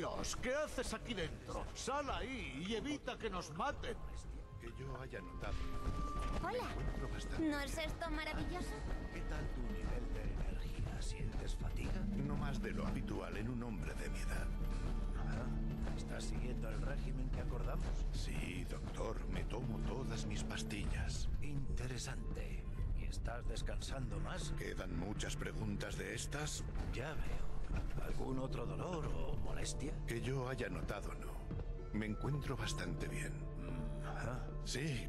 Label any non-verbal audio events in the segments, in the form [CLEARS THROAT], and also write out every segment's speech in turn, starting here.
Dios! ¿Qué haces aquí dentro? Sal ahí y evita que nos maten. Que yo haya notado. Hola. ¿No es esto maravilloso? ¿Qué tal tu nivel de energía? ¿Sientes fatiga? No más de lo habitual en un hombre de mi edad. Ah, ¿Estás siguiendo el régimen que acordamos? Sí, doctor, me tomo todas mis pastillas. Interesante. ¿Y estás descansando más? ¿Quedan muchas preguntas de estas? Ya veo. ¿Algún otro dolor o molestia? Que yo haya notado, no. Me encuentro bastante bien. Ajá. Sí.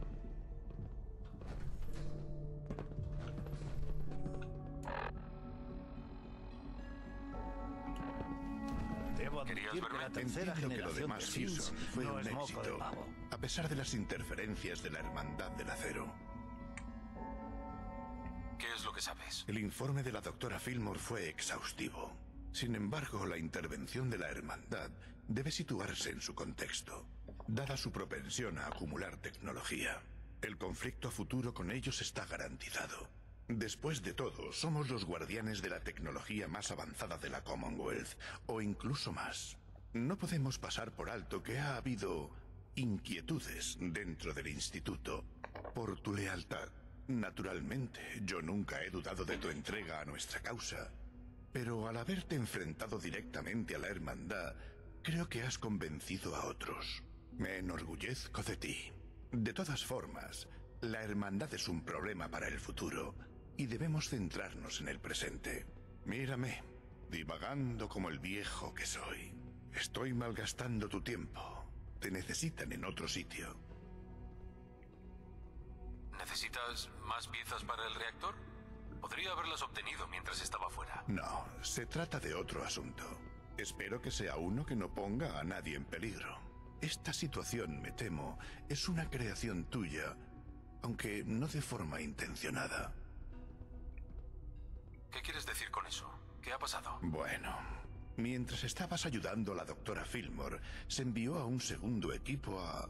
Debo ¿Querías admitir que la tercera Entiendo que lo generación demás de fue no un es moco de éxito, pavo. a pesar de las interferencias de la Hermandad del Acero. ¿Qué es lo que sabes? El informe de la doctora Fillmore fue exhaustivo. Sin embargo, la intervención de la Hermandad debe situarse en su contexto, dada su propensión a acumular tecnología. El conflicto futuro con ellos está garantizado. Después de todo, somos los guardianes de la tecnología más avanzada de la Commonwealth, o incluso más. No podemos pasar por alto que ha habido inquietudes dentro del instituto por tu lealtad. Naturalmente, yo nunca he dudado de tu entrega a nuestra causa, pero al haberte enfrentado directamente a la hermandad, creo que has convencido a otros. Me enorgullezco de ti. De todas formas, la hermandad es un problema para el futuro y debemos centrarnos en el presente. Mírame, divagando como el viejo que soy. Estoy malgastando tu tiempo. Te necesitan en otro sitio. ¿Necesitas más piezas para el reactor? Podría haberlas obtenido mientras estaba fuera. No, se trata de otro asunto. Espero que sea uno que no ponga a nadie en peligro. Esta situación, me temo, es una creación tuya, aunque no de forma intencionada. ¿Qué quieres decir con eso? ¿Qué ha pasado? Bueno, mientras estabas ayudando a la doctora Fillmore, se envió a un segundo equipo a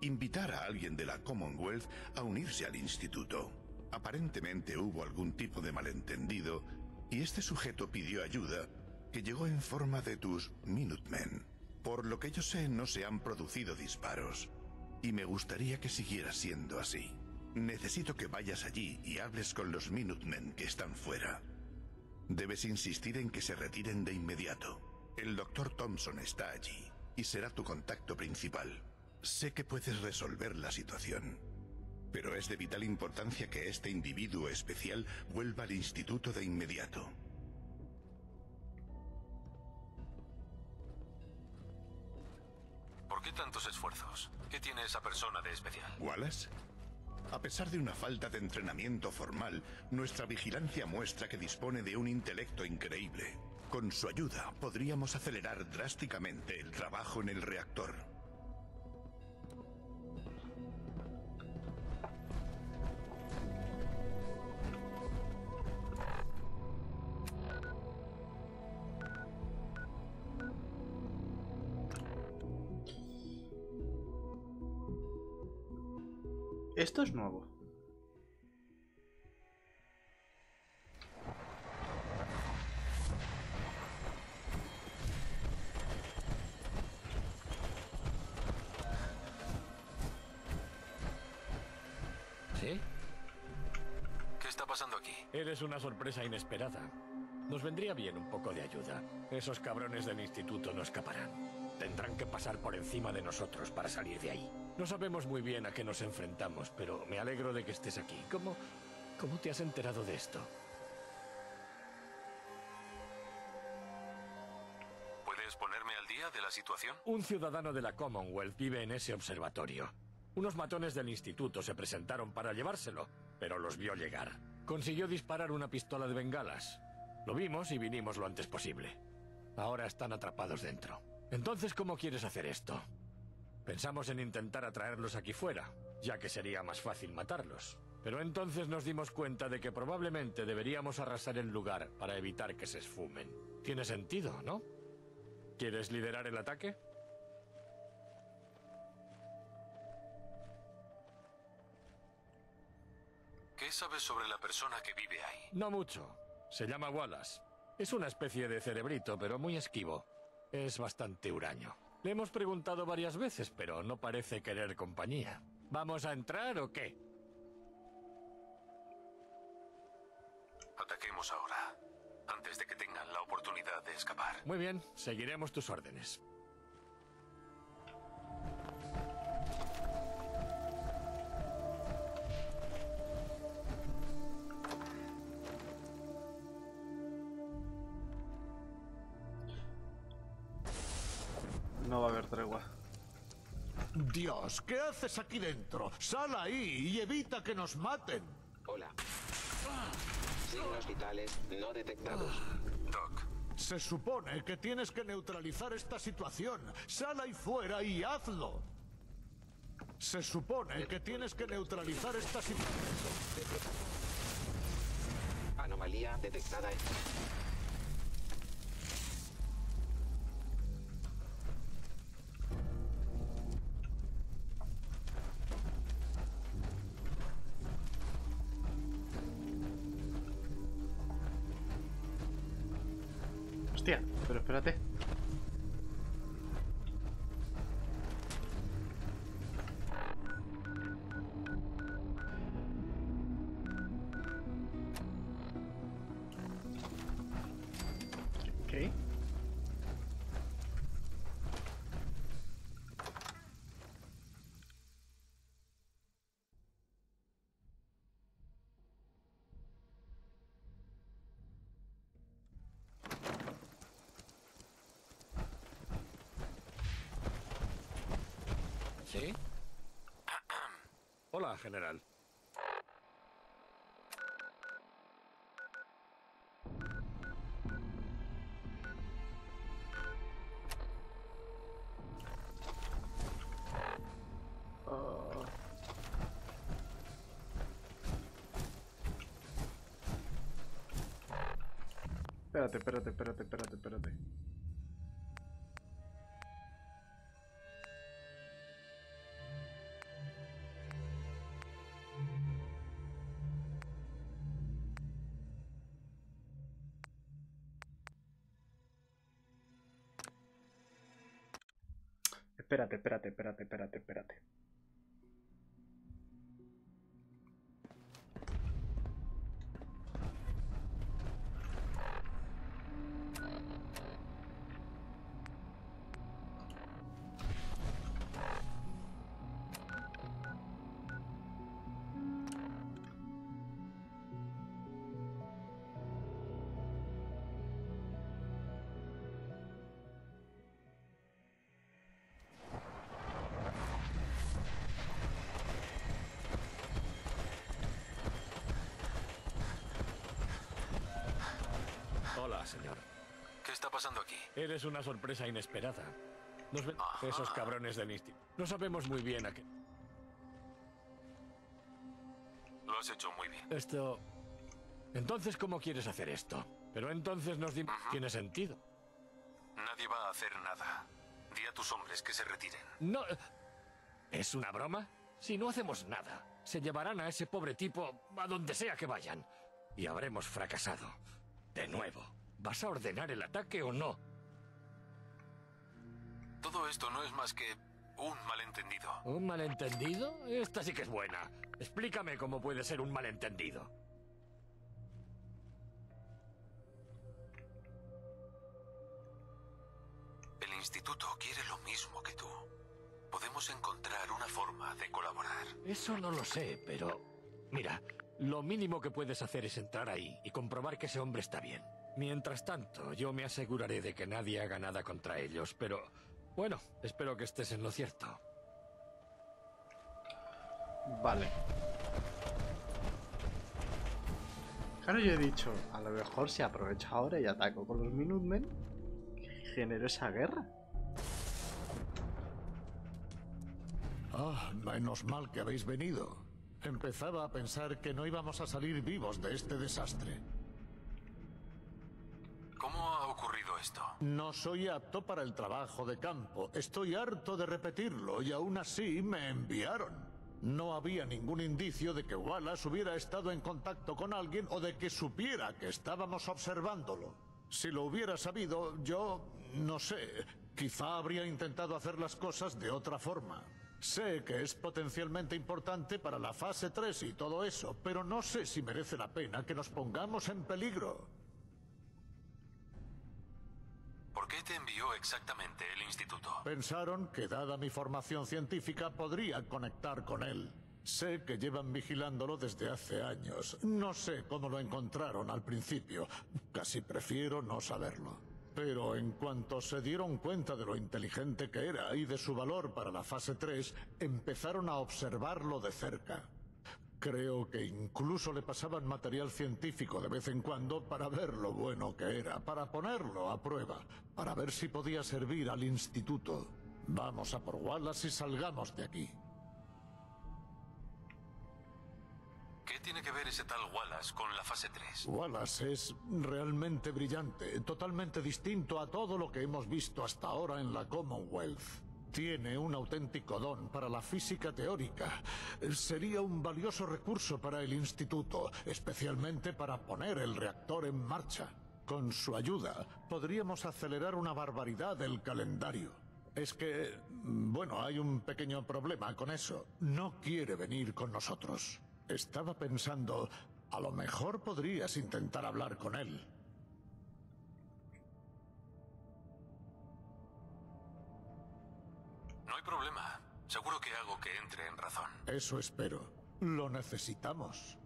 invitar a alguien de la Commonwealth a unirse al instituto. Aparentemente hubo algún tipo de malentendido y este sujeto pidió ayuda que llegó en forma de tus Minutemen. Por lo que yo sé, no se han producido disparos y me gustaría que siguiera siendo así. Necesito que vayas allí y hables con los Minutemen que están fuera. Debes insistir en que se retiren de inmediato. El doctor Thompson está allí y será tu contacto principal. Sé que puedes resolver la situación, pero es de vital importancia que este individuo especial vuelva al instituto de inmediato. ¿Por qué tantos esfuerzos? ¿Qué tiene esa persona de especial? ¿Wallace? A pesar de una falta de entrenamiento formal, nuestra vigilancia muestra que dispone de un intelecto increíble. Con su ayuda podríamos acelerar drásticamente el trabajo en el reactor. Esto es nuevo. ¿Sí? ¿Qué está pasando aquí? Eres una sorpresa inesperada. Nos vendría bien un poco de ayuda. Esos cabrones del instituto no escaparán. Tendrán que pasar por encima de nosotros para salir de ahí. No sabemos muy bien a qué nos enfrentamos, pero me alegro de que estés aquí. ¿Cómo, cómo te has enterado de esto? ¿Puedes ponerme al día de la situación? Un ciudadano de la Commonwealth vive en ese observatorio. Unos matones del instituto se presentaron para llevárselo, pero los vio llegar. Consiguió disparar una pistola de bengalas. Lo vimos y vinimos lo antes posible. Ahora están atrapados dentro. Entonces, ¿cómo quieres hacer esto? Pensamos en intentar atraerlos aquí fuera, ya que sería más fácil matarlos. Pero entonces nos dimos cuenta de que probablemente deberíamos arrasar el lugar para evitar que se esfumen. Tiene sentido, ¿no? ¿Quieres liderar el ataque? ¿Qué sabes sobre la persona que vive ahí? No mucho. Se llama Wallace. Es una especie de cerebrito, pero muy esquivo. Es bastante huraño. Le hemos preguntado varias veces, pero no parece querer compañía. ¿Vamos a entrar o qué? Ataquemos ahora, antes de que tengan la oportunidad de escapar. Muy bien, seguiremos tus órdenes. No va a haber tregua. Dios, ¿qué haces aquí dentro? Sal ahí y evita que nos maten. Hola. Signos vitales no detectados. Doc, Se supone que tienes que neutralizar esta situación. Sal ahí fuera y hazlo. Se supone que tienes que neutralizar esta situación. Anomalía detectada. Hostia, pero ¿Sí? [CLEARS THROAT] Hola, general. Espérate, espérate, espérate, espérate, espérate. Espérate, espérate, espérate, espérate, espérate. Señor. ¿qué está pasando aquí? Eres una sorpresa inesperada. Nos ven esos cabrones del instituto. No sabemos muy bien a qué. Lo has hecho muy bien. Esto... Entonces, ¿cómo quieres hacer esto? Pero entonces nos dimos... Tiene sentido. Nadie va a hacer nada. Di a tus hombres que se retiren. No... ¿Es una broma? Si no hacemos nada, se llevarán a ese pobre tipo a donde sea que vayan. Y habremos fracasado. De nuevo. ¿Vas a ordenar el ataque o no? Todo esto no es más que un malentendido. ¿Un malentendido? Esta sí que es buena. Explícame cómo puede ser un malentendido. El instituto quiere lo mismo que tú. Podemos encontrar una forma de colaborar. Eso no lo sé, pero... Mira, lo mínimo que puedes hacer es entrar ahí y comprobar que ese hombre está bien. Mientras tanto, yo me aseguraré de que nadie haga nada contra ellos, pero... Bueno, espero que estés en lo cierto. Vale. Claro, yo he dicho, a lo mejor se aprovecha ahora y ataco con los Minutemen y genero esa guerra. Ah, menos mal que habéis venido. Empezaba a pensar que no íbamos a salir vivos de este desastre. ¿Cómo ha ocurrido esto? No soy apto para el trabajo de campo. Estoy harto de repetirlo y aún así me enviaron. No había ningún indicio de que Wallace hubiera estado en contacto con alguien o de que supiera que estábamos observándolo. Si lo hubiera sabido, yo no sé, quizá habría intentado hacer las cosas de otra forma. Sé que es potencialmente importante para la fase 3 y todo eso, pero no sé si merece la pena que nos pongamos en peligro. ¿Por qué te envió exactamente el instituto? Pensaron que dada mi formación científica podría conectar con él. Sé que llevan vigilándolo desde hace años. No sé cómo lo encontraron al principio. Casi prefiero no saberlo. Pero en cuanto se dieron cuenta de lo inteligente que era y de su valor para la fase 3, empezaron a observarlo de cerca. Creo que incluso le pasaban material científico de vez en cuando para ver lo bueno que era, para ponerlo a prueba, para ver si podía servir al instituto. Vamos a por Wallace y salgamos de aquí. ¿Qué tiene que ver ese tal Wallace con la fase 3? Wallace es realmente brillante, totalmente distinto a todo lo que hemos visto hasta ahora en la Commonwealth. Tiene un auténtico don para la física teórica. Sería un valioso recurso para el instituto, especialmente para poner el reactor en marcha. Con su ayuda, podríamos acelerar una barbaridad el calendario. Es que, bueno, hay un pequeño problema con eso. No quiere venir con nosotros. Estaba pensando, a lo mejor podrías intentar hablar con él. Problema. Seguro que hago que entre en razón. Eso espero. Lo necesitamos.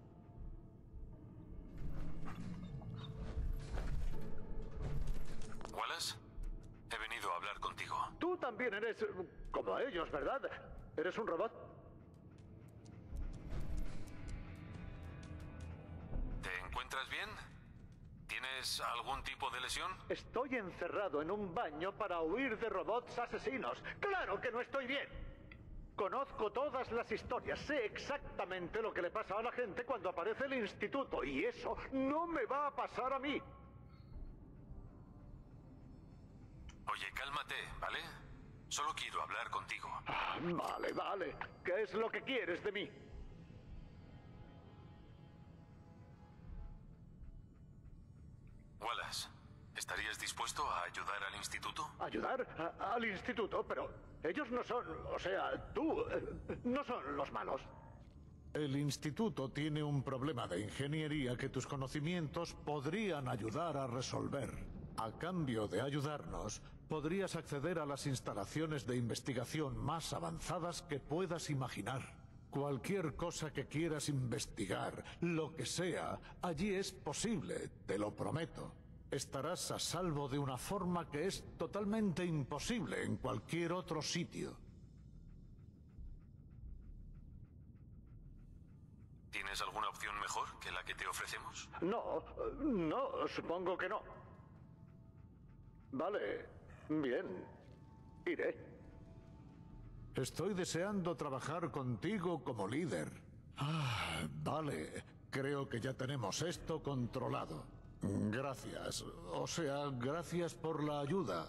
Wallace, he venido a hablar contigo. Tú también eres eh, como ellos, ¿verdad? ¿Eres un robot? ¿Te encuentras bien? ¿Tienes algún tipo de lesión? Estoy encerrado en un baño para huir de robots asesinos. ¡Claro que no estoy bien! Conozco todas las historias, sé exactamente lo que le pasa a la gente cuando aparece el instituto y eso no me va a pasar a mí. Oye, cálmate, ¿vale? Solo quiero hablar contigo. Ah, vale, vale. ¿Qué es lo que quieres de mí? Wallace, ¿estarías dispuesto a ayudar al instituto? ¿Ayudar a- al instituto? Pero ellos no son, o sea, tú, eh, no son los malos. El instituto tiene un problema de ingeniería que tus conocimientos podrían ayudar a resolver. A cambio de ayudarnos, podrías acceder a las instalaciones de investigación más avanzadas que puedas imaginar. Cualquier cosa que quieras investigar, lo que sea, allí es posible, te lo prometo. Estarás a salvo de una forma que es totalmente imposible en cualquier otro sitio. ¿Tienes alguna opción mejor que la que te ofrecemos? No, no, supongo que no. Vale, bien, iré. Estoy deseando trabajar contigo como líder. Ah, vale, creo que ya tenemos esto controlado. Gracias, o sea, gracias por la ayuda.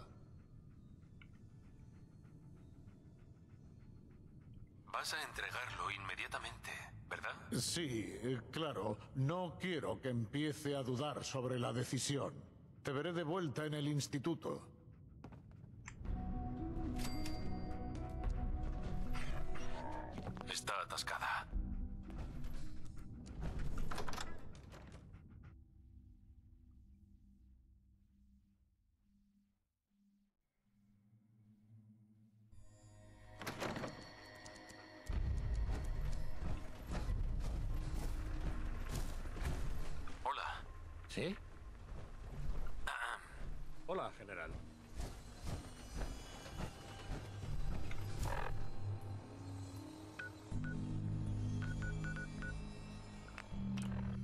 Vas a entregarlo inmediatamente, ¿verdad? Sí, claro, no quiero que empiece a dudar sobre la decisión. Te veré de vuelta en el instituto. Está atascada.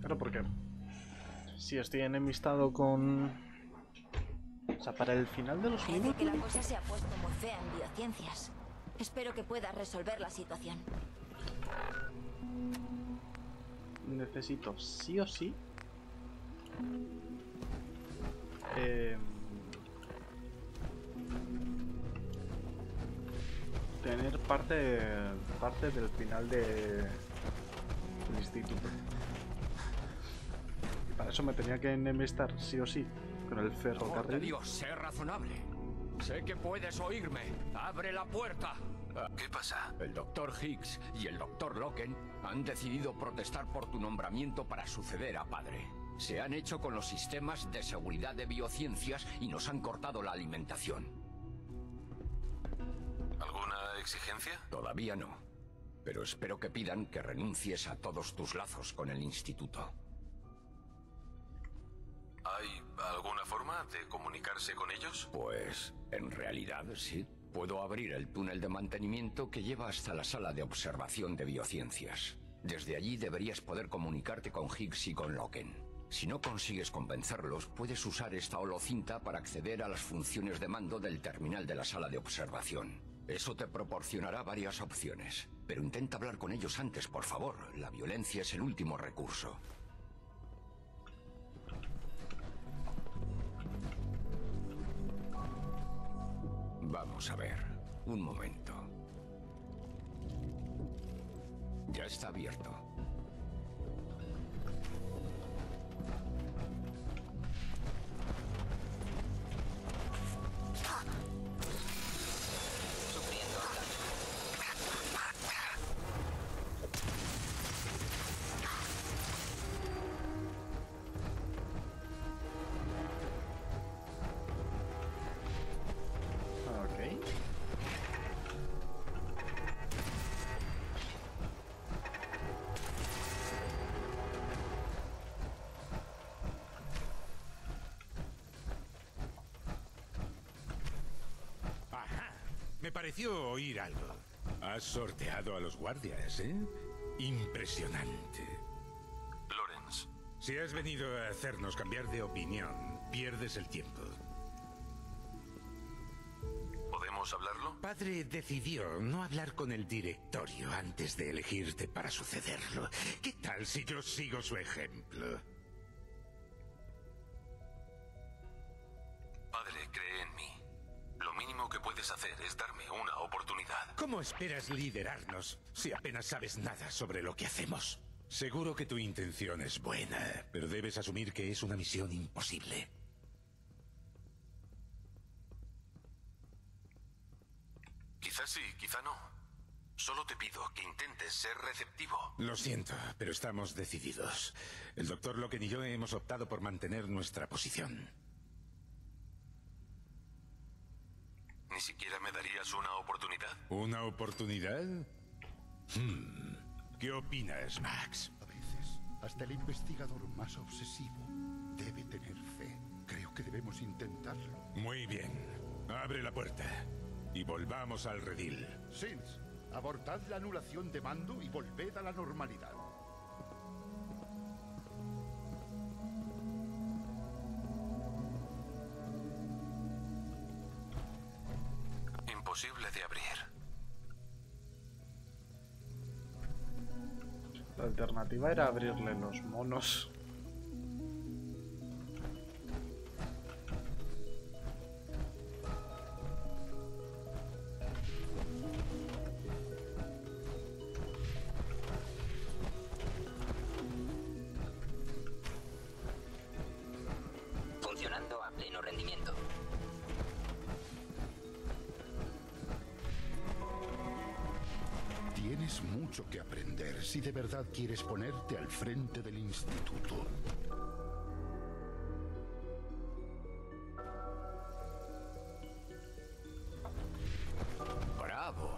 Claro, porque si estoy enemistado con... O sea, para el final de los minutos... que la cosa se ha puesto muy fea en biociencias. Espero que puedas resolver la situación. necesito sí o sí eh, tener parte parte del final de del instituto eso me tenía que enemistar sí o sí con el ferrocarril Dios, sé razonable. Sé que puedes oírme. ¡Abre la puerta! ¿Qué pasa? El doctor Higgs y el doctor Loken han decidido protestar por tu nombramiento para suceder a padre. Se han hecho con los sistemas de seguridad de biociencias y nos han cortado la alimentación. ¿Alguna exigencia? Todavía no. Pero espero que pidan que renuncies a todos tus lazos con el instituto. ¿Hay alguna forma de comunicarse con ellos? Pues, en realidad, sí. Puedo abrir el túnel de mantenimiento que lleva hasta la sala de observación de biociencias. Desde allí deberías poder comunicarte con Higgs y con Loken. Si no consigues convencerlos, puedes usar esta holocinta para acceder a las funciones de mando del terminal de la sala de observación. Eso te proporcionará varias opciones. Pero intenta hablar con ellos antes, por favor. La violencia es el último recurso. Vamos a ver. Un momento. Ya está abierto. Me pareció oír algo. Has sorteado a los guardias, ¿eh? Impresionante. Lawrence, Si has venido a hacernos cambiar de opinión, pierdes el tiempo. ¿podemos hablarlo? Padre decidió no hablar con el directorio antes de elegirte para sucederlo. ¿Qué tal si yo sigo su ejemplo? ¿Cómo esperas liderarnos si apenas sabes nada sobre lo que hacemos? Seguro que tu intención es buena, pero debes asumir que es una misión imposible. Quizás sí, quizá no. Solo te pido que intentes ser receptivo. Lo siento, pero estamos decididos. El doctor Loken y yo hemos optado por mantener nuestra posición. ¿Ni siquiera me una oportunidad? ¿Una oportunidad? Hmm. ¿Qué opinas, Max? A veces, hasta el investigador más obsesivo debe tener fe. Creo que debemos intentarlo. Muy bien. Abre la puerta y volvamos al redil. Sins, abortad la anulación de mando y volved a la normalidad. De abrir. La alternativa era abrirle los monos. Tienes mucho que aprender si de verdad quieres ponerte al frente del instituto. ¡Bravo!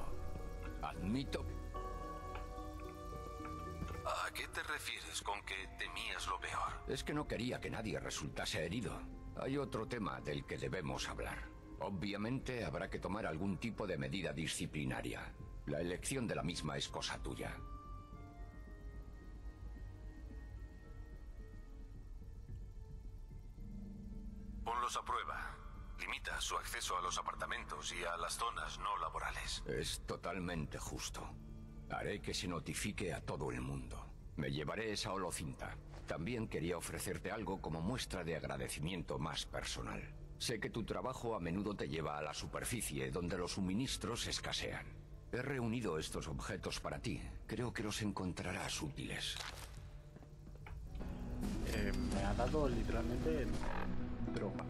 Admito... ¿A qué te refieres con que temías lo peor? Es que no quería que nadie resultase herido. Hay otro tema del que debemos hablar. Obviamente habrá que tomar algún tipo de medida disciplinaria. La elección de la misma es cosa tuya. Ponlos a prueba. Limita su acceso a los apartamentos y a las zonas no laborales. Es totalmente justo. Haré que se notifique a todo el mundo. Me llevaré esa holocinta. También quería ofrecerte algo como muestra de agradecimiento más personal. Sé que tu trabajo a menudo te lleva a la superficie, donde los suministros escasean. He reunido estos objetos para ti. Creo que los encontrarás útiles. Eh, me ha dado literalmente droga.